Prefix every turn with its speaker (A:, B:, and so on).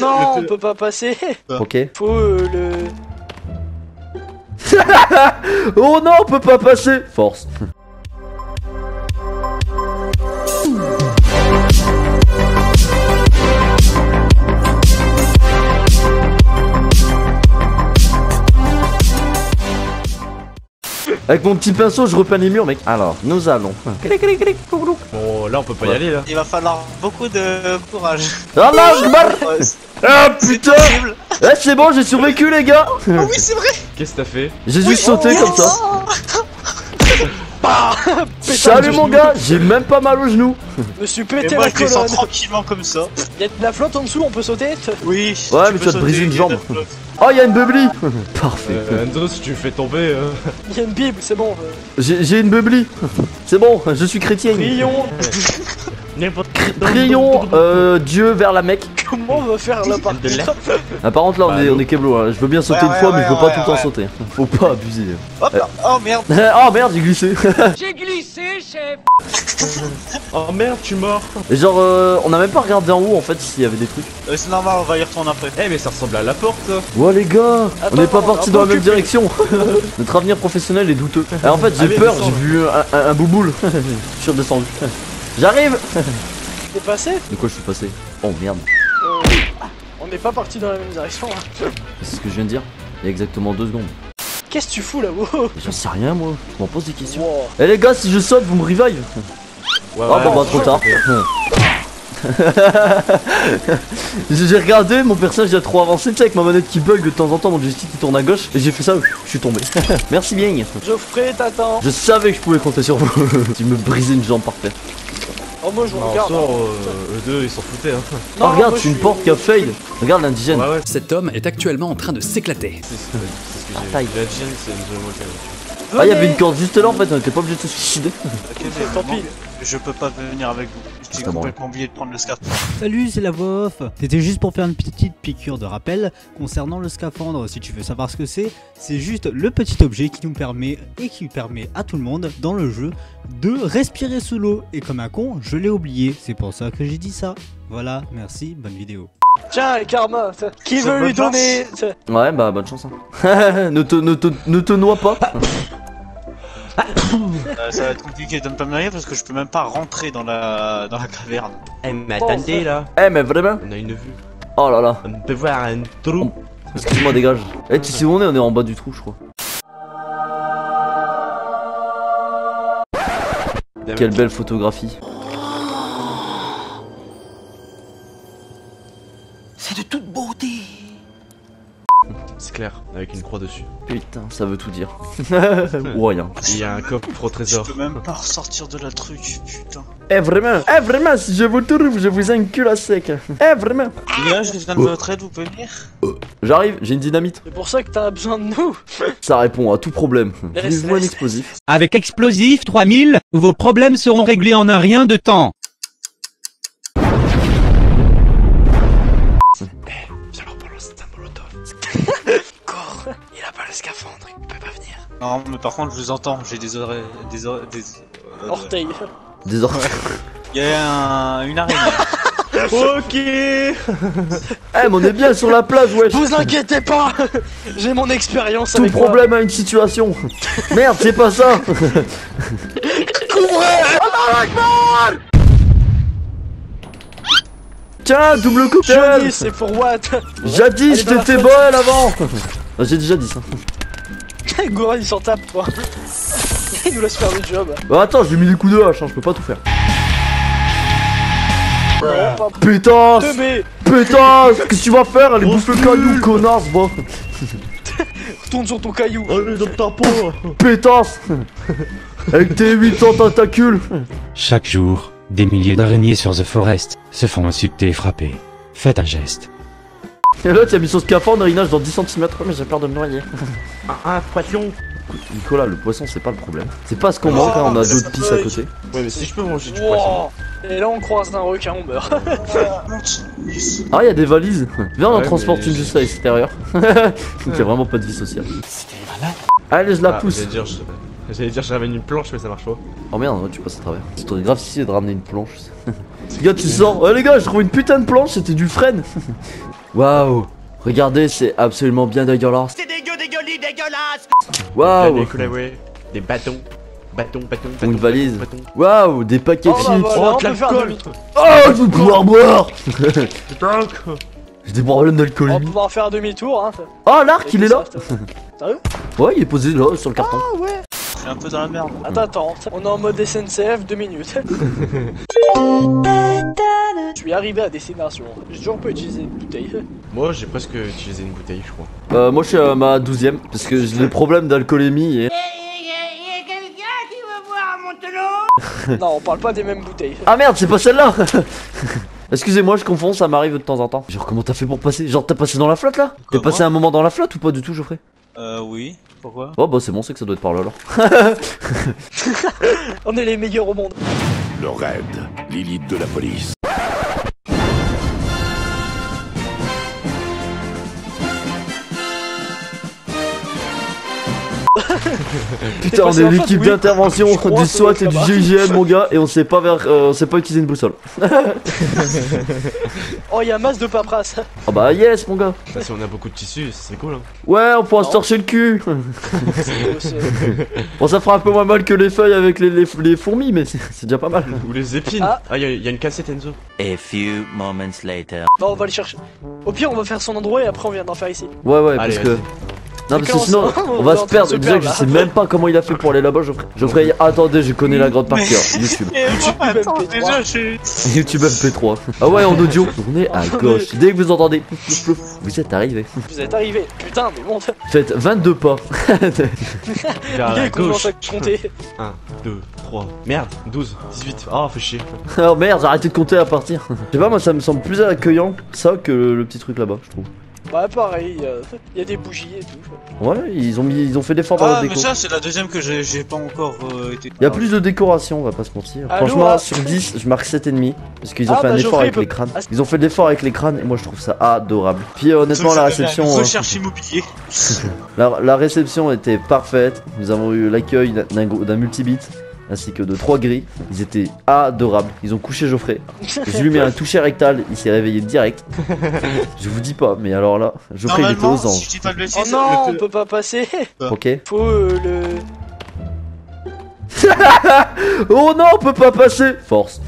A: Non, on peut pas passer.
B: Ok.
A: Faut euh, le.
B: Oh non, on peut pas passer Force. Avec mon petit pinceau, je repeins les murs, mec. Alors, nous allons.
C: Bon, là on peut pas y aller là.
D: Il va falloir beaucoup de courage.
B: Ah là, je barre Ah putain. Eh, c'est bon, j'ai survécu, les gars
D: Oh oui, c'est vrai.
C: Qu'est-ce que t'as fait?
B: J'ai juste sauté
D: Oh,
B: comme ça. Salut mon gars, j'ai même pas mal au genou.
A: Je me suis
D: Et
A: pété
D: moi,
A: la
D: je descends
A: colonne.
D: tranquillement comme ça.
A: Y'a de la flotte en dessous, on peut sauter
D: Oui.
B: Ouais, mais tu vas te briser une jambe. Oh, il y a une bubbly Parfait.
C: euh, Enzo, si tu me fais tomber. Euh...
A: Il y a une bible, c'est bon.
B: J'ai j'ai une bubbly. C'est bon, je suis chrétien.
A: Prions.
B: Prions euh, Dieu vers la Mecque.
A: Comment on va faire la partie
B: Ah, par contre, là, on est, on est keblo. hein. Je veux bien sauter
D: Ouais,
B: une
D: ouais,
B: fois, mais je veux
D: ouais,
B: pas
D: ouais,
B: tout le temps sauter. Faut pas abuser.
D: Hop là. Oh merde.
B: oh merde, j'ai glissé.
C: Oh merde, tu es mort.
B: Et genre, euh, on a même pas regardé en haut en fait s'il y avait des trucs.
D: Euh, c'est normal, on va y retourner après.
C: Eh, mais ça ressemble à la porte.
B: Ouais, les gars, on n'est pas parti dans la même direction. Notre avenir professionnel est douteux. Et en fait, j'ai
C: Allez,
B: peur, j'ai vu un, un, un bouboule. je suis redescendu. J'arrive
A: T'es passé
B: De quoi je suis passé Oh merde.
A: Euh, On n'est pas parti dans la même direction. hein.
B: C'est ce que je viens de dire Il y a exactement deux secondes.
A: Qu'est-ce que tu fous là-haut
B: J'en sais rien moi, je m'en pose des questions.
A: Wow.
B: Eh les gars, si je saute, vous me revive
C: Ouais,
B: Oh bon bah trop tard. J'ai regardé, mon personnage a trop avancé, tu sais avec ma manette qui bug de temps en temps, mon joystick qui tourne à gauche, et j'ai fait ça, je suis tombé. Merci bien.
A: Geoffrey, t'attends.
B: Je savais que je pouvais compter sur vous. tu me brisais une jambe par terre.
A: Oh, moi je vous
C: Non,
A: regarde.
C: sort, euh, eux deux ils s'en foutaient. Hein.
B: Oh regarde, c'est une porte qui a fail. Regarde l'indigène.
C: Ouais, ouais,
E: Cet homme est actuellement en train de s'éclater.
C: c'est ce que vu. La Jen, c'est tué.
B: Ah, il y avait
A: Venez.
B: une corde juste là en fait, on était pas obligé de se suicider.
D: Ok,
A: Tant pis.
D: Je peux pas venir avec vous. J'ai complètement oublié de prendre le scaphandre.
F: Salut, c'est la voix off. C'était juste pour faire une petite piqûre de rappel concernant le scaphandre. Si tu veux savoir ce que c'est, c'est juste le petit objet qui nous permet et qui permet à tout le monde dans le jeu de respirer sous l'eau. Et comme un con, je l'ai oublié. C'est pour ça que j'ai dit ça. Voilà, merci, bonne vidéo.
A: Tiens, Karma, t'as- qui veut lui donner
B: Ouais, bah bonne chance. Hein. ne, te, ne, te, ne te noie pas.
D: Euh, ça va être compliqué de ne pas me noyer parce que je peux même pas rentrer dans la dans la caverne.
C: Eh, mais
A: attendez,
C: là.
B: Eh, mais vraiment
C: On a une vue.
B: Oh là là.
C: On peut voir un trou.
B: Excuse-moi, dégage. Eh, tu sais où on est? On est en bas du trou, je crois. Quelle belle photographie.
C: Avec une croix dessus.
B: Putain, ça veut tout dire. Ou rien.
C: Il y a un coffre au
D: Je
C: trésor.
D: peux même pas ressortir de la truc, putain.
B: Eh, vraiment Eh, vraiment, si je vous trouve, je vous encule à sec. Eh, vraiment
D: Là, je viens de votre aide, vous pouvez venir
B: J'arrive, j'ai une dynamite.
A: C'est pour ça que t'as besoin de nous.
B: Ça répond à tout problème.
A: Laisse,
B: Voulez-vous un explosif
G: Avec Explosif 3000, vos problèmes seront réglés en un rien de temps.
A: Scaphandre, il peut pas venir.
D: Non, mais par contre, je vous entends, j'ai des oreilles. Des oreilles. Des... euh,
A: Orteil.
B: Des or-
D: Il y a un... une araignée.
C: Ok
B: Eh, mais on est bien sur la plage, wesh
A: Vous inquiétez pas J'ai mon expérience
B: Tout
A: avec moi.
B: problème a une situation. Merde, c'est pas ça. Tiens, double cocktail.
A: Johnny, c'est pour what
B: Jadis, t'étais bonne avant. Ah, J'ai déjà dit ça.
A: Goran il s'en tape toi. Il nous laisse faire le job.
B: Bah attends, j'ai mis des coups de hache, hein, je peux pas tout faire. Putain,
A: Teubé
B: putain, qu'est-ce que tu vas faire Allez, bouffe le caillou, connasse, va.
A: Retourne sur ton caillou.
C: Allez, dans ta peau
B: Pétasse Avec tes 800 tentacules
G: Chaque jour, des milliers d'araignées sur The Forest se font insulter et frapper. Faites un geste.
B: Et l'autre, il a mis son scaphandre et il nage dans 10 cm. mais j'ai peur de me noyer.
C: Un poisson
B: Écoute, Nicolas, le poisson, c'est pas le problème. C'est pas ce qu'on manque, hein, on a d'autres pistes à côté.
C: Ouais, mais si je peux manger du poisson.
A: Et là on croise un requin, on meurt.
B: Ah, il y a des valises. Viens, on en
C: Ouais,
B: transporte
C: mais
B: une juste à l'extérieur. Donc, il y a vraiment pas de vie sociale. Allez, je la
C: Ah,
B: pousse.
C: j'allais dire, je- je ramène une planche, mais ça marche pas.
B: Oh merde, ouais, tu passes à travers. C'est trop grave si de ramener une planche. les gars, tu sors. Ouais, les gars, j'ai trouvé une putain de planche, c'était du frêne. Waouh. Regardez, c'est absolument bien dégueulasse. C'est dégueu, dégueulis, dégueulasse. Waouh.
C: Des des bâtons. Bâtons, bâtons,
B: Une
C: bâtons,
B: valise.
C: Bâtons.
B: Waouh, des paquets de
A: Oh, bah,
B: chips.
C: Oh, de l'alcool.
B: Oh, je veux pouvoir boire.
C: Putain,
B: J'ai des problèmes
A: On va pouvoir faire un demi-tour, hein.
B: Oh, l'arc, il est là.
A: Sérieux?
B: Ouais, il est posé là sur le carton.
A: Ah ouais
D: Je suis un peu dans la merde.
A: Attends, attends, on est en mode SNCF, deux minutes. Je suis arrivé à destination. J'ai toujours pas utilisé une bouteille.
C: Moi, j'ai presque utilisé une bouteille, je crois.
B: Euh, moi, je suis à ma douzième parce que j'ai des problèmes d'alcoolémie et.
A: non, on parle pas des mêmes bouteilles.
B: Ah merde, c'est pas celle-là. Excusez-moi, je confonds, ça m'arrive de temps en temps. Genre, comment t'as fait pour passer Genre, t'as passé dans la flotte là? T'es passé un moment dans la flotte ou pas du tout, Geoffrey?
D: Euh, oui. Pourquoi
B: Oh bah c'est bon, c'est que ça doit être par là alors.
A: On est les meilleurs au monde.
H: Le raid, l'élite de la police.
B: Putain, on est l'équipe
A: oui.
B: d'intervention du SWAT et du. GIGN, mon gars, et on sait pas vers, euh, on sait pas utiliser une boussole.
A: Oh, il y a masse de paperasse.
B: Ah bah yes, mon gars.
C: Ça, si on a beaucoup de tissus, c'est cool. Hein.
B: Ouais, on pourra se torcher le cul. Bon, ça fera un peu moins mal que les feuilles avec les, les, les fourmis, mais c'est déjà pas mal.
C: Ou les épines.
A: Ah.
C: Ah, il y, a une cassette Enzo.
I: A few moments later.
A: Bon, on va le chercher. Au pire, on va faire son endroit et après on vient d'en faire ici.
B: Ouais, ouais,
C: Allez,
B: parce que. Non, parce que sinon, on
A: On
B: va se perdre.
A: se
B: Déjà que je
A: perdre,
B: sais même pas comment il a fait pour aller là-bas, Geoffrey. Geoffrey, attendez, je connais la grande par cœur. YouTube. YouTube MP3. Ah ouais, en audio. Tournez à gauche. Dès que vous entendez vous êtes arrivé.
A: Vous êtes arrivés. Putain, mais bon,
B: Faites 22 pas.
C: Vers
A: il
C: la gauche.
A: à compter.
C: 1, 2, 3. Merde, 12, 18. Oh, fais chier.
B: oh merde, j'ai arrêté de compter à partir. Je sais pas, moi ça me semble plus accueillant ça que le, le petit truc là-bas, je trouve.
A: Bah, pareil, il y a des bougies et tout.
B: Ouais, ils ont mis, ils ont fait l'effort dans
D: Ah,
B: la
D: mais
B: déco.
D: ça, c'est la deuxième que j'ai pas encore euh, été.
B: Il y a plus de décoration, on va pas se mentir.
A: Allô,
B: Franchement,
A: ah.
B: sur 10, je marque 7,5. Parce qu'ils ont
A: Ah,
B: fait un
A: bah,
B: effort
A: Geoffrey
B: avec
A: peut-
B: les crânes.
A: Ah,
B: Ils ont fait de l'effort avec les crânes et moi je trouve ça adorable. Puis euh, honnêtement, la réception.
D: la
B: euh,
D: Recherche immobilier.
B: La, la réception était parfaite. Nous avons eu l'accueil d'un multibit ainsi que de trois grilles. Ils étaient adorables. Ils ont couché Geoffrey. Je lui ai mis un toucher rectal. Il s'est réveillé direct. Je vous dis pas, mais alors là, Geoffrey il était aux
D: si je dis pas de
A: Oh non, on peut pas passer.
B: Ok.
A: Faut euh, le.
B: Oh non, on peut pas passer. Force.